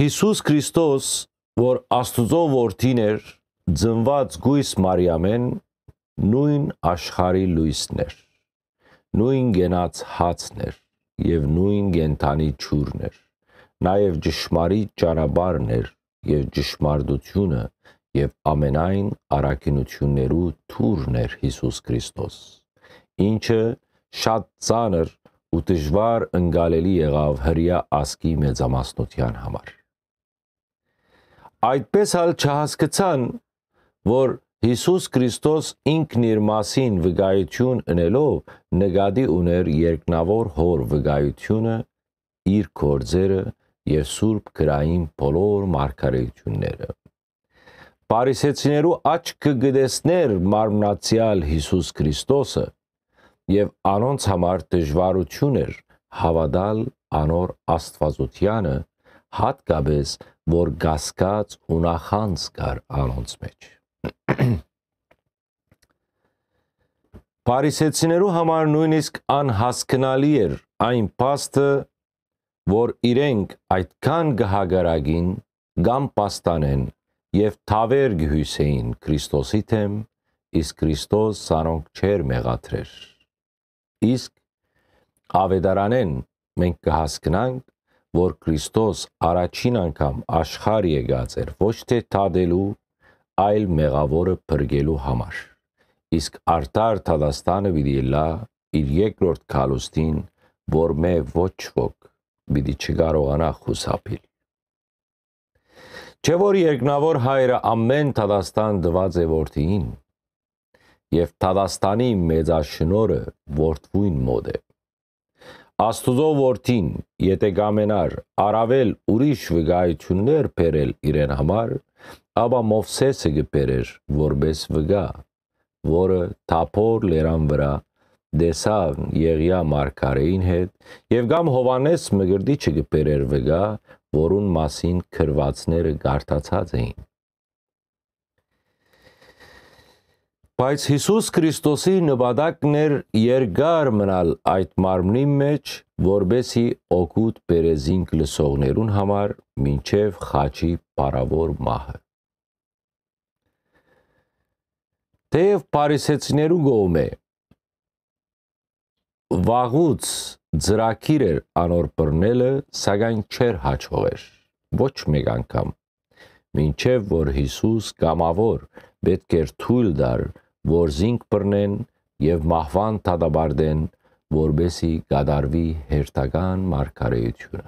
Հիսուս Քրիստոս, որ Աստուծո որդին էր, ծնված գույս Մարիամեն, նույն աշխարի լույսն էր։ Նույն գենած հացն էր եւ նույն գենթանի ճուրն էր։ Նաեւ ճշմարիտ ճանապարհն էր եւ ճշմարտությունը եւ ամենայն առաքինություններու թուրն էր Հիսուս Քրիստոս։ Ինչը շատ ծանր ու դժվար ընկալելի եղավ հрья ասկի մեծամասնության համար։ Այդպես հալ չհասկացան, որ Հիսուս Քրիստոս ինքն իր մասին վկայություն ունելով նկատի ուներ երկնավոր հոր վկայությունը իր կորձերը եւ սուրբ գրային բոլոր մարգարեությունները Փարիսեցիներու աչքը գտեսներ մարմնացիալ Հիսուս Քրիստոսը եւ անոնց համար դժվարություն էր հավատալ անոր աստվածությանը հատկապես որ գասկած ու նախանց կար անոնց մեջ Փարիսեցիներու համար նույնիսկ անհասկանալի էր այն փաստը որ իրենք այդքան գահագարագին կամ պաստանեն եւ թավեր գհյուսեին Քրիստոսի թեմ, իսկ Քրիստոս սանոնք չեր մեղադրեր։ Իսկ ավետարանեն մենք կհասկնանք, որ Քրիստոս առաջին անգամ աշխարհ եկած էր ոչ թե թադելու, այլ մեղավորը բրգելու համար։ Իսկ արտար Թադաստանը պիտի լա իր երկրորդ քալուստին, որ մե ոչ ոք պիտի չկարողանա խուսափիլ։ Չէ որ երկնավոր հայրը ամեն Թադաստան դված է որդին, եւ Թադաստանի մեծաշնորը որդվույն մոդ է։ Աստուծո որդին, եթե գամենար առավել ուրիշ վկայություններ բերել իրեն համար, ապա Մովսեսը գբերեր որպես վկա, որը Թափոր լերան վրա դեսավ Եղիա Մարկարեին հետ եւ գամ Հովանես Մգրդիչը գբերեր վկա, որուն մասին քրվածները գարտացած էին։ Բայց Հիսուս Քրիստոսի նպատակն էր երկար մնալ այդ մարմնի մեջ, որբեսի օգուտ բերեզինք լսողներուն համար մինչև խաչի պարավոր մահը։ Թեև Փարիսեցիներու գոմե վաղուց ծրակիր էր անոր բռնելը, սակայն չեր հաջողեր ոչ մեկ անգամ մինչև որ Հիսուս կամավոր պետք էր թույլ դար որ զինք բռնեն եւ մահվան դադարդեն, որբեսի գադարվի հերթական մարգարեությունը։